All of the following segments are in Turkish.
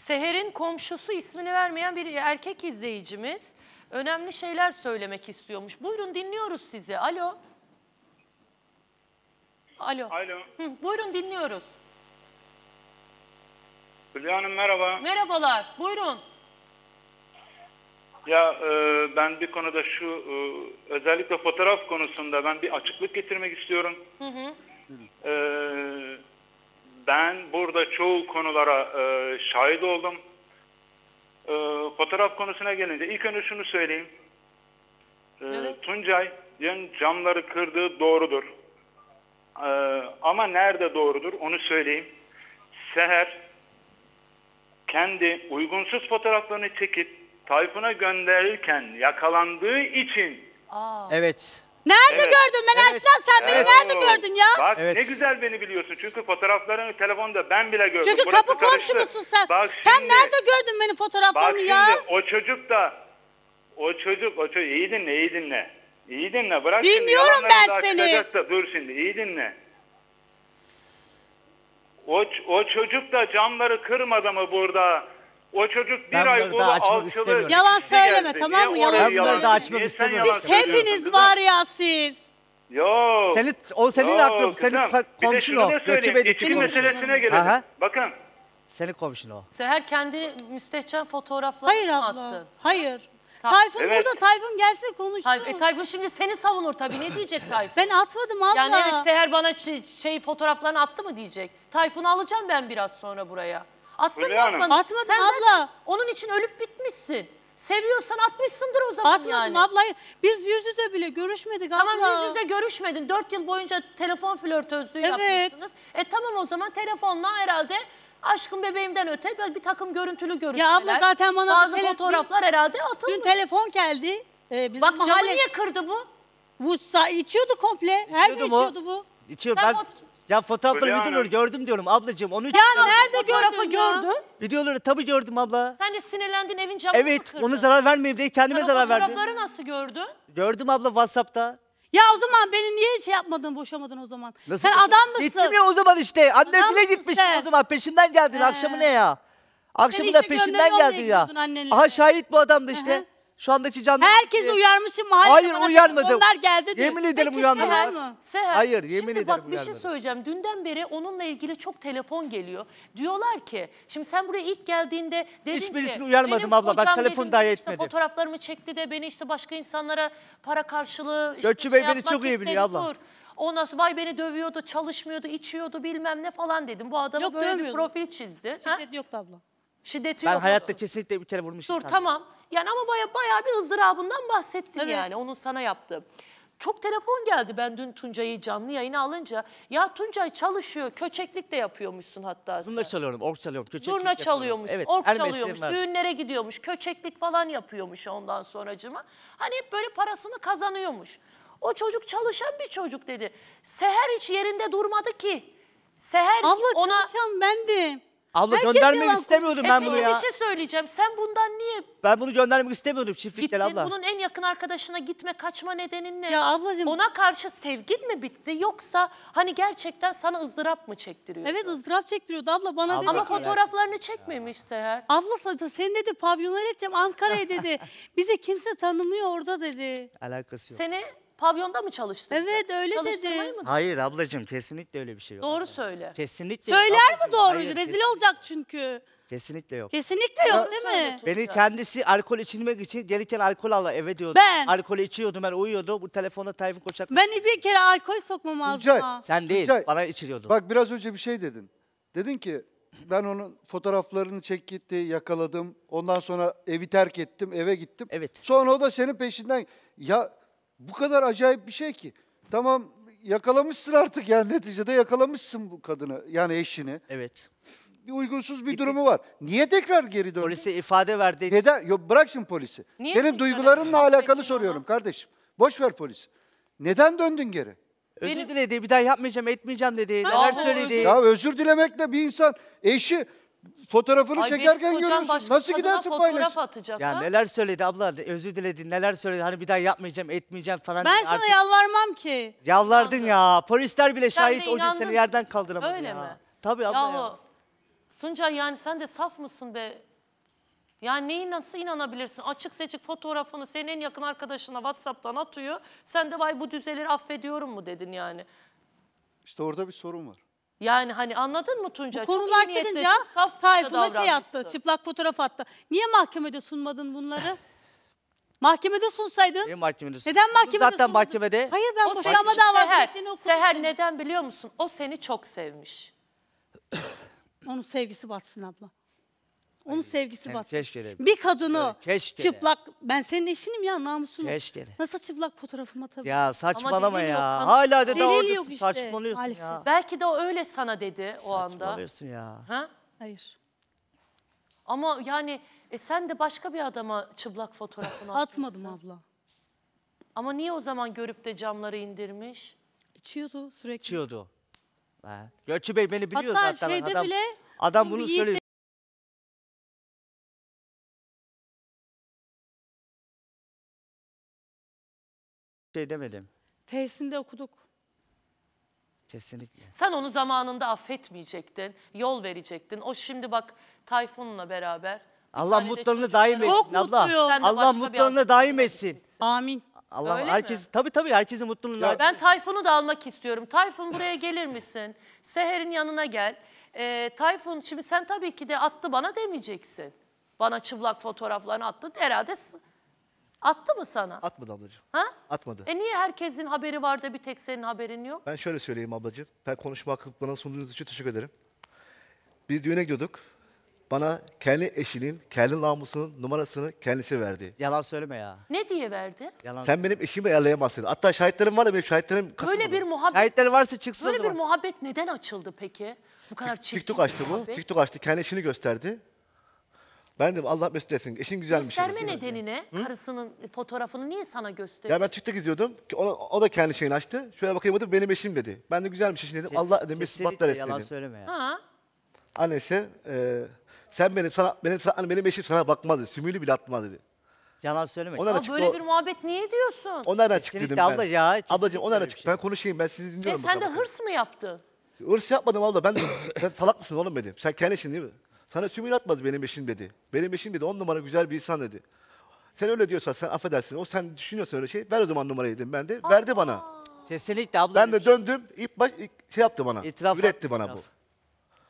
Seher'in komşusu ismini vermeyen bir erkek izleyicimiz önemli şeyler söylemek istiyormuş. Buyurun dinliyoruz sizi. Alo. Alo. Alo. Hı, buyurun dinliyoruz. Hülya Hanım merhaba. Merhabalar. Buyurun. Ya e, ben bir konuda şu e, özellikle fotoğraf konusunda ben bir açıklık getirmek istiyorum. E, ben burada çoğu konulara e, şahit oldum. E, fotoğraf konusuna gelince ilk önce şunu söyleyeyim. E, Evet. Tuncay'ın camları kırdığı doğrudur. E, ama nerede doğrudur onu söyleyeyim. Seher kendi uygunsuz fotoğraflarını çekip Tayfun'a gönderirken yakalandığı için Aa. Evet. Nerede Evet. gördün ben Evet. Aslan sen beni Evet. nerede gördün ya? Bak Evet. ne güzel beni biliyorsun. Çünkü fotoğraflarını telefonda ben bile gördüm. Çünkü Burası kapı karıştı. komşu musun sen? Bak sen şimdi- nerede gördün benim Bak fotoğraflarımı şimdi ya? o çocuk da o çocuk o çocuk iyi dinle iyi dinle. İyi dinle bırak şimdi Dinliyorum yalanların ben daha seni. çıkacak Da, dur şimdi iyi dinle. O, ç- o çocuk da camları kırmadı mı burada? O çocuk bir Ben ay bunları daha açmak istemiyorum. Yalan söyleme, geldi. tamam mı? Yalan Ben bunları yalan- daha açmak Niye sen istemiyorum. yalan Siz söylüyorsun hepiniz kızım? var ya siz. Yok. Senin, o senin Yok aklın, senin kızım. ka- Bir de komşun şunu o. söyleyeyim, Gökçebey'deki İçki komşun. meselesine gelelim. Aha. Bakın. Senin komşun o. Seher kendi müstehcen fotoğraflarını Hayır mı abla. attın? Hayır. Ta- Tayfun Evet. burada Tayfun gelsin konuşsun. Tayfun, e, Tayfun şimdi seni savunur tabii. Ne diyecek Tayfun? Ben atmadım abla. Yani evet Seher bana çi- şey fotoğraflarını attı mı diyecek. Tayfun'u alacağım ben biraz sonra buraya. Attın mı Hülya Hanım. atmadın? Atmadım Sen abla. zaten onun için ölüp bitmişsin. Seviyorsan atmışsındır o zaman Atmadım yani. abla. Biz yüz yüze bile görüşmedik abla. Tamam yüz yüze görüşmedin. Dört yıl boyunca telefon flörtözlüğü Evet. yapmışsınız. E tamam o zaman telefonla herhalde aşkın bebeğimden öte bir, bir takım görüntülü görüşmeler. Ya abla zaten bana Bazı tele- fotoğraflar herhalde atılmış. Dün telefon geldi. Ee, bizim Bak camı mahalle... niye kırdı bu? Bu sa- içiyordu komple. Her gün İçiyordu mu? içiyordu bu. İçiyor Sen ben... o- Ya fotoğrafları Hülya videoları Hanım. gördüm diyorum ablacığım. Onu Ya nerede Fotoğrafı gördün ya? gördün. Videoları tabii gördüm abla. Sen de sinirlendin evin camını mı Evet kırdın? onu zarar vermeyeyim diye kendime Sen o zarar verdim. fotoğrafları nasıl gördün? Gördüm abla Whatsapp'ta. Ya o zaman beni niye şey yapmadın, boşamadın o zaman? Nasıl Sen boşa- adam mısın? Gittim ya o zaman işte. Annem Adam bile mısın gitmiştim sen? o zaman. Peşimden geldin. Akşamı ne ya? Akşamı da peşinden gönderiyorum diye geldin ya. gidiyordun annenle. Aha şahit bu adam da Hı işte. hı. Şu andaki canlı. Herkesi uyarmışım mahallede Hayır, bana uyarmadım. Onlar geldi dün. Yemin ederim Peki uyanmadım. Seher, Tamam mı? Seher, Hayır, yemin şimdi ederim bak bir şey uyarmadım. söyleyeceğim. Dünden beri onunla ilgili çok telefon geliyor. Diyorlar ki, şimdi sen buraya ilk geldiğinde dedin Hiçbirisini ki... uyarmadım benim abla, kocam telefon dedim, dahi işte. Fotoğraflarımı çekti de beni işte başka insanlara para karşılığı işte Gökçe şey Bey beni yapmak çok iyi istedi, biliyor abla. dur. Ondan sonra vay beni dövüyordu, çalışmıyordu, içiyordu bilmem ne falan dedim. Bu adama Yok, böyle bir dövmüyordu. profil çizdi. Ha? Şiddet yoktu abla. Şiddeti Ben yok. hayatta kesinlikle bir kere vurmuş Dur insanım. tamam. Yani ama baya, bayağı bir ızdırabından bahsettin Evet. yani onun sana yaptığı. Çok telefon geldi ben dün Tuncay'ı canlı yayına alınca. Ya Tuncay çalışıyor, köçeklik de yapıyormuşsun hatta sen. Zurna çalıyorum, ork çalıyorum. köçeklik Zurna yapıyorum. çalıyormuş, Evet, ork çalıyormuş, var. düğünlere gidiyormuş, köçeklik falan yapıyormuş ondan sonracıma. Hani hep böyle parasını kazanıyormuş. O çocuk çalışan bir çocuk dedi. Seher hiç yerinde durmadı ki. Seher Abla ona... çalışan bendim. Abla Herkes göndermek yalan istemiyordum ben bunu ya. bir şey söyleyeceğim. Sen bundan niye Ben bunu göndermek istemiyordum çiftlikten Gittin abla. bunun en yakın arkadaşına gitme kaçma nedenin ne? Ya ablacığım- Ona karşı sevgin mi bitti yoksa hani gerçekten sana ızdırap mı çektiriyor? Evet ızdırap çektiriyordu abla bana Abla- dedi Ama ki. fotoğraflarını çekmemiş Seher. Abla sana- sen dedi pavyona ileteceğim Ankara'ya dedi. Bizi kimse tanımıyor orada dedi. Alakası yok. Seni pavyonda mı çalıştıracak? Evet, öyle Çalıştırmayı dedi. mı? Hayır ablacığım kesinlikle öyle bir şey yok. Doğru söyle. Kesinlikle yok Söyler mi doğru? Hayır, Rezil kesin- olacak çünkü. Kesinlikle yok. Kesinlikle yok değil Söyle mi? Beni kendisi alkol içilmek için gelirken alkol ala eve diyordu. Ben. Alkolü içiyordum ben uyuyordum. Bu telefonda Tayfun Koçak. Ben bir kere alkol sokmam Tuncay, ağzıma. Sen değil Tuncay, bana içiriyordun. Bak biraz önce bir şey dedin. Dedin ki ben onun fotoğraflarını çek gitti, yakaladım. Ondan sonra evi terk ettim, eve gittim. Evet. Sonra o da senin peşinden ya bu kadar acayip bir şey ki. Tamam yakalamışsın artık yani neticede yakalamışsın bu kadını yani eşini. Evet. Bir uygunsuz bir durumu var. Niye tekrar geri döndün? Polise ifade verdi. Neden? Yok bırak şimdi polisi. Niye Senin tekrar duygularınla alakalı Affedin soruyorum kardeşim. Boş ver polisi. Neden döndün geri? Özür Benim- diledi. Bir daha yapmayacağım, etmeyeceğim dedi. Neler söyledi. özür- Ya özür dilemekle bir insan eşi fotoğrafını Ay benim çekerken kocam görüyorsun. Nasıl kadına gidersin fotoğraf paylaşsın? atacak Ya ha? neler söyledi abla. Özür diledi. Neler söyledi. Hani bir daha yapmayacağım, etmeyeceğim falan. Ben sana Artık yalvarmam ki. Yalvardın ya. Polisler bile Sen şahit o gün inandın. seni yerden kaldıramadı Öyle ya. mi? Tabii abla Yahu ya. Tuncay yani sen de saf mısın be? Yani neyi nasıl inanabilirsin? Açık seçik fotoğrafını senin en yakın arkadaşına WhatsApp'tan atıyor. Sen de vay bu düzelir affediyorum mu dedin yani. İşte orada bir sorun var. Yani hani anladın mı Tuncay? Çok Konular iyi niyetle, çıkınca çok safça Tayfun'a şey attı, davranmışsın. çıplak fotoğraf attı. Niye mahkemede sunmadın bunları? mahkemede sunsaydın. Niye mahkemede? Neden mahkemede Zaten sunmadın? mahkemede. Hayır ben O boşanma seni- davası Seher, için okudum. Seher neden biliyor musun? O seni çok sevmiş. Onun sevgisi batsın abla. Onun sevgisi sen batsın. keşke de. Bir kadını Evet, keşke de. çıplak, ben senin eşinim ya namusunu. Keşke de. Nasıl çıplak fotoğrafıma tabii. Ya saçmalama delil yok, ya. kan- Hala Delil daha yok oradasın. işte, Saçmalıyorsun maalesef. ya. Belki de o öyle sana dedi o anda. Saçmalıyorsun ya. Ha? Hayır. Ama yani e, sen de başka bir adama çıplak fotoğrafını Atmadım atmışsın. abla. Ama niye o zaman görüp de camları indirmiş? İçiyordu sürekli. İçiyordu. Ha. Gökçe Bey beni biliyor Hatta zaten. şeyde adam, bile adam bu bunu Yiğit söylüyor. Şey demedim. Teyzinde okuduk. Kesinlikle. Sen onu zamanında affetmeyecektin, yol verecektin. O şimdi bak Tayfun'la beraber. Allah mutluluğunu daim etsin abla. mutluyum. Sen de Allah başka bir mutluluğunu daim etsin. Amin. Allah Öyle mi? herkes tabii tabii herkesin mutluluğunu daim- Ben Tayfun'u da almak istiyorum. Tayfun buraya gelir misin? Seher'in yanına gel. Ee, Tayfun şimdi sen tabii ki de attı bana demeyeceksin. Bana çıplak fotoğraflarını attı. Herhalde s- attı mı sana? Atmadı ablacığım. Ha? Atmadı. E niye herkesin haberi var da bir tek senin haberin yok? Ben şöyle söyleyeyim ablacığım. Ben konuşma hakkı bana sunduğunuz için teşekkür ederim. Biz düğüne gidiyorduk. Bana kendi eşinin, kendi namusunun numarasını kendisi verdi. Yalan söyleme ya. Ne diye verdi? Yalan. Sen benim eşimi ayarlayamazsın. Hatta şahitlerim var ya benim şahitlerim Böyle katılmadı. bir muhabbet, Şahitleri varsa çıksın o böyle bir zaman. muhabbet neden açıldı peki? Bu kadar çirkin TikTok bir açtı bu. muhabbet. TikTok açtı. Kendi eşini gösterdi. Ben dedim Allah mesut etsin. Eşin güzelmiş. Gösterme nedeni ne? Karısının fotoğrafını niye sana gösteriyor? Ya ben TikTok izliyordum. ki O, o da kendi şeyini açtı. Şöyle bakayım dedim benim eşim dedi. Ben de güzelmiş eşin dedim. Kes- Allah dedim mesut kesinlikle batlar yalan dedim. söyleme ya. Ha? Annesi e, sen benim sana benim sana, benim eşim sana bakmaz dedi. Sümüğünü bile atmaz dedi. Yalan söyleme. Onlar Aa, böyle o- bir muhabbet niye diyorsun? O nereden çıktı Kesinlikle dedim ben. abla ya, kesinlikle Ablacığım o nereden öyle bir çıktı? şey. Ben konuşayım ben sizi E dinliyorum. sen de hırs mı yaptın? Hırs yapmadım abla. Ben, ben salak mısın oğlum dedim. Sen kendi eşin değil mi? Sana sümüğünü atmaz benim eşim dedi. Benim eşim dedi on numara güzel bir insan dedi. Sen öyle diyorsan sen affedersin. O sen düşünüyorsan öyle şey. Ver o zaman numarayı dedim ben de. Verdi bana. Kesinlikle abla. Ben de döndüm. İlk baş ilk şey yaptı bana. İtiraf Üretti atma, bana bu. itiraf.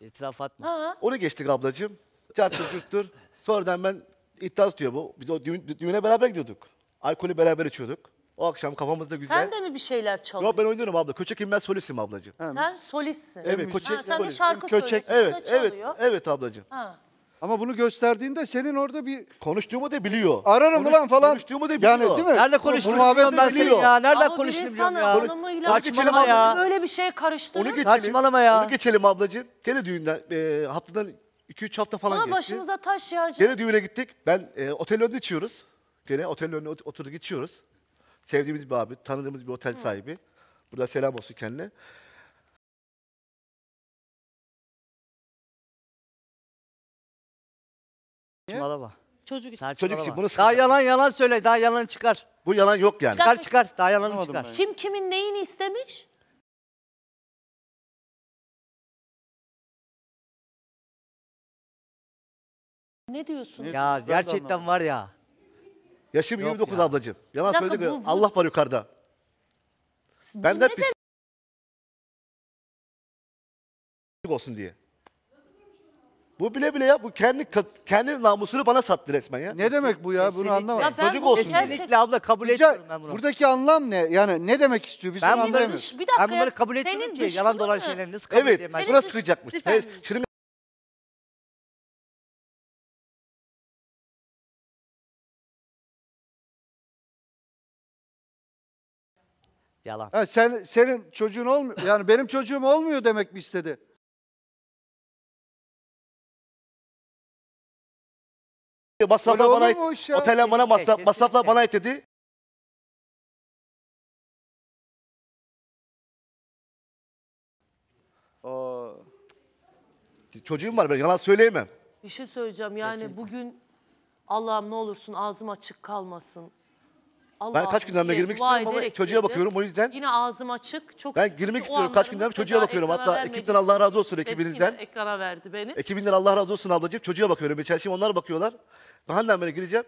İtiraf atma. Ha? Onu geçtik ablacığım. Çarptır tuttur. Sonradan ben iddia tutuyor bu. Biz o düğün, düğüne beraber gidiyorduk. Alkolü beraber içiyorduk. O akşam kafamızda güzel. Sen de mi bir şeyler çalıyorsun? Yok ben oynuyorum abla. Köçekim ben solistim ablacığım. Sen solistsin. Evet, Ha, koçek- sen de solist. şarkı Köçek- söylüyorsun. Evet, da evet, çalıyor. evet ablacığım. Ha. Ama bunu gösterdiğinde senin orada bir Konuştuğumu da biliyor. ararım Konuş- ulan falan. Konuştuğumu da biliyor. Yani değil mi? Nerede Bu konuştuğunu muhabbet biliyorum ben de senin biliyor. ya. Nereden Ama bir konuştuğunu insan biliyorum ya. hanımıyla Saçmalama hanımı ya. böyle bir şey karıştırır. Onu geçelim. Saçmalama ya. Onu geçelim ablacığım. Gene düğünden, e, haftadan 2-3 hafta falan Ama geçti. başımıza taş yağacak. Gene düğüne gittik. Ben e, otelin önünde içiyoruz. Gene otelin önünde ot- oturduk içiyoruz. Sevdiğimiz bir abi, tanıdığımız bir otel sahibi. Burada selam olsun kendine. Saçmalama. Çocuk için. Saçmalama. için bunu Daha yalan yalan söyle. Daha yalan çıkar. Bu yalan yok yani. Çıkar çıkar. Daha yalanı Anlamadım çıkar. ben. Kim kimin neyini istemiş? Ne diyorsun? Ya de gerçekten anlamadım. var ya. Yaşım Yok 29 ya. ablacığım. Yalan Bir dakika, bu- bu- Allah var yukarıda. Bu Ben de neden- pis olsun diye. Bu bile bile ya bu kendi kendi namusunu bana sattı resmen ya. Ne demek bu ya? Bunu Kesinlikle. anlamadım. Ya ben Çocuk olsun. gerçek- Kesinlikle abla kabul Tuncay, etmiyorum ben bunu. buradaki anlam ne? Yani ne demek istiyor? Biz Ben bunu bunları anlayamıyoruz. dış- bir dakika ben bunları ya, kabul senin etmiyorum ki. Yalan dolan mı? şeyleri nasıl kabul Evet, edeyim ben? Senin burası dış- sıkacakmış. Şırınga Yalan. Ha, sen senin çocuğun olmuyor. Yani benim çocuğum olmuyor demek mi istedi? masraflar Öyle bana olur ait. mu o iş ya? Oteller bana Kesinlikle, masraf, masraflar kesinlikle. bana ait dedi. Aa, Çocuğum var ben yalan söyleyemem. Bir şey söyleyeceğim yani Kesinlikle. bugün Allah'ım ne olursun ağzım açık kalmasın. Allah Ben kaç günden beri girmek istiyorum ama çocuğa girdim. bakıyorum o yüzden. Yine ağzım açık. Çok Ben girmek istiyorum. Kaç günden beri çocuğa bakıyorum. Hatta ekipten Allah razı olsun ekibinizden. ekrana verdi beni. Ekibinden Allah razı olsun ablacığım. Çocuğa bakıyorum. İçerisi onlar bakıyorlar. Benden beri gireceğim.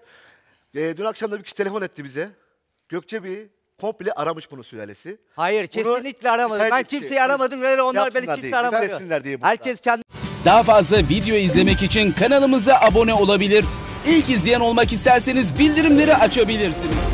Ee, dün akşam da bir kişi telefon etti bize. Gökçe bir komple aramış bunu sülalesi. Hayır Bunu kesinlikle aramadım. Ben kimseyi aramadım. Öyle onlar beni kimse diye, aramıyor. diye. Herkes kendi Daha fazla video izlemek için kanalımıza abone olabilir. İlk izleyen olmak isterseniz bildirimleri açabilirsiniz.